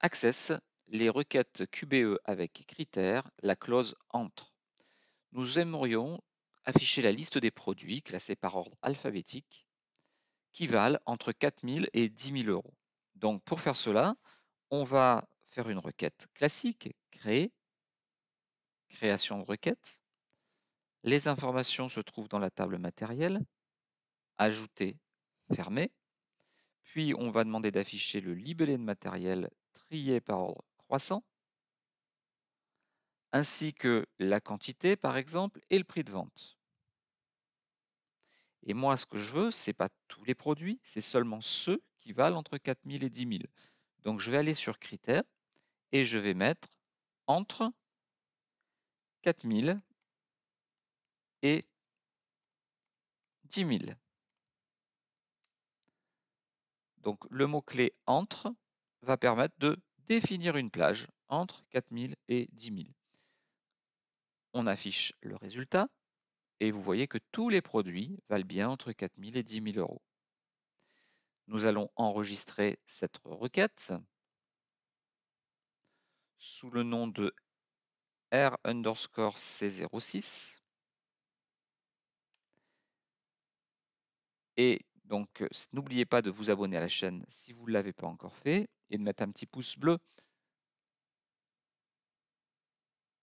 Access, les requêtes QBE avec critères, la clause entre. Nous aimerions afficher la liste des produits classés par ordre alphabétique qui valent entre 4000 et 10 000 euros. Donc pour faire cela, on va faire une requête classique, créer, création de requête. Les informations se trouvent dans la table matérielle, ajouter, fermer. Puis on va demander d'afficher le libellé de matériel trié par ordre croissant, ainsi que la quantité par exemple et le prix de vente. Et moi, ce que je veux, ce n'est pas tous les produits, c'est seulement ceux qui valent entre 4000 et 10 000. Donc je vais aller sur critères et je vais mettre entre 4000 et 10 000. Donc le mot-clé entre va permettre de définir une plage entre 4000 et 10 000. On affiche le résultat et vous voyez que tous les produits valent bien entre 4000 et 10 000 euros. Nous allons enregistrer cette requête sous le nom de R underscore C06. Et donc, n'oubliez pas de vous abonner à la chaîne si vous ne l'avez pas encore fait et de mettre un petit pouce bleu